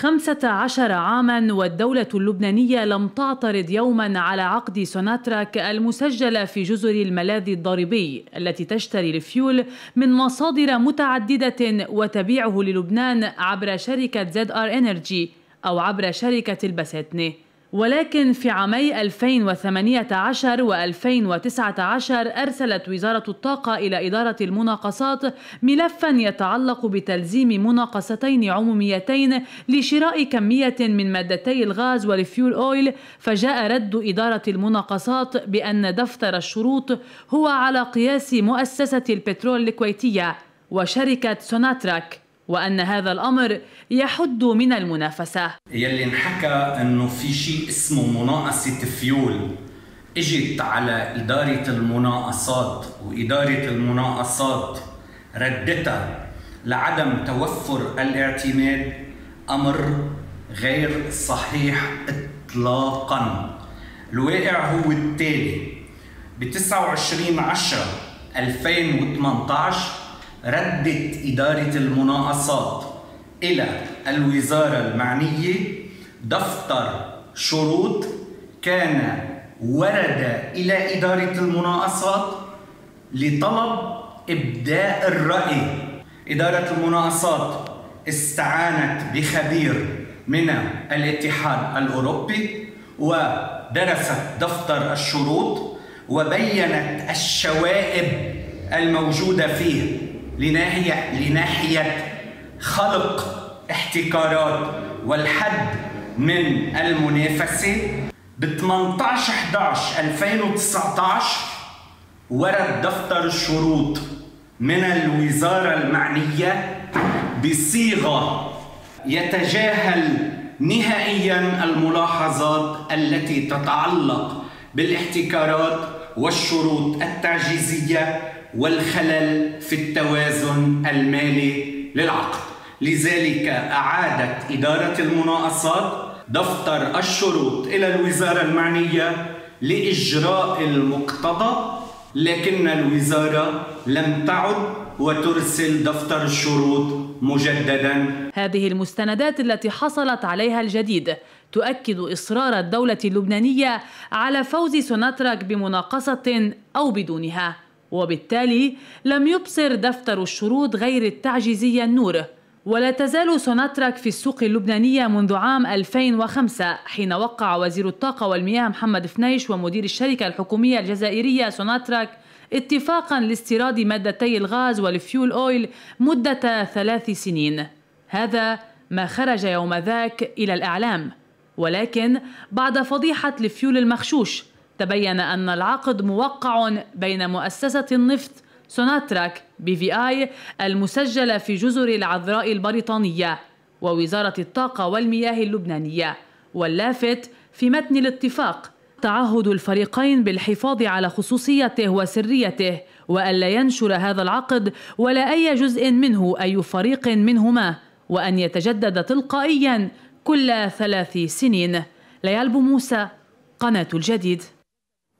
خمسة عشر عاما والدولة اللبنانية لم تعترض يوما على عقد سوناتراك المسجلة في جزر الملاذ الضريبي التي تشتري الفيول من مصادر متعددة وتبيعه للبنان عبر شركة ZR Energy أو عبر شركة البساتني ولكن في عامي 2018 و 2019 أرسلت وزارة الطاقة إلى إدارة المناقصات ملفا يتعلق بتلزيم مناقصتين عموميتين لشراء كمية من مادتي الغاز والفيول أويل فجاء رد إدارة المناقصات بأن دفتر الشروط هو على قياس مؤسسة البترول الكويتية وشركة سوناتراك. وأن هذا الأمر يحد من المنافسة. يلي انحكى أنه في شيء اسمه مناقصة فيول. إجت على إدارة المناقصات وإدارة المناقصات ردتها لعدم توفر الاعتماد أمر غير صحيح إطلاقا. الواقع هو التالي. ب 29 10 2018 ردت إدارة المناقصات إلى الوزارة المعنية دفتر شروط كان ورد إلى إدارة المناقصات لطلب إبداء الرأي. إدارة المناقصات استعانت بخبير من الاتحاد الأوروبي ودرست دفتر الشروط وبينت الشوائب الموجودة فيه. لناحية لناحية خلق احتكارات والحد من المنافسة. ب 18 11 2019 ورد دفتر الشروط من الوزارة المعنية بصيغة يتجاهل نهائيا الملاحظات التي تتعلق بالاحتكارات والشروط التعجيزية والخلل في التوازن المالي للعقد. لذلك أعادت إدارة المناقصات دفتر الشروط إلى الوزارة المعنية لإجراء المقتضى لكن الوزارة لم تعد وترسل دفتر الشروط مجددا. هذه المستندات التي حصلت عليها الجديد تؤكد إصرار الدولة اللبنانية على فوز سوناتراك بمناقصة أو بدونها وبالتالي لم يبصر دفتر الشروط غير التعجيزية النور. ولا تزال سوناتراك في السوق اللبنانية منذ عام 2005 حين وقع وزير الطاقة والمياه محمد فنيش ومدير الشركة الحكومية الجزائرية سوناتراك اتفاقا لاستيراد مادتي الغاز والفيول أويل مدة ثلاث سنين. هذا ما خرج يوم ذاك إلى الإعلام. ولكن بعد فضيحة الفيول المغشوش تبين أن العقد موقع بين مؤسسة النفط سوناتراك BVI المسجلة في جزر العذراء البريطانية ووزارة الطاقة والمياه اللبنانية واللافت في متن الاتفاق. تعهد الفريقين بالحفاظ على خصوصيته وسريته والا ينشر هذا العقد ولا أي جزء منه أي فريق منهما وأن يتجدد تلقائيا كل ثلاث سنين. ليالب موسى قناة الجديد.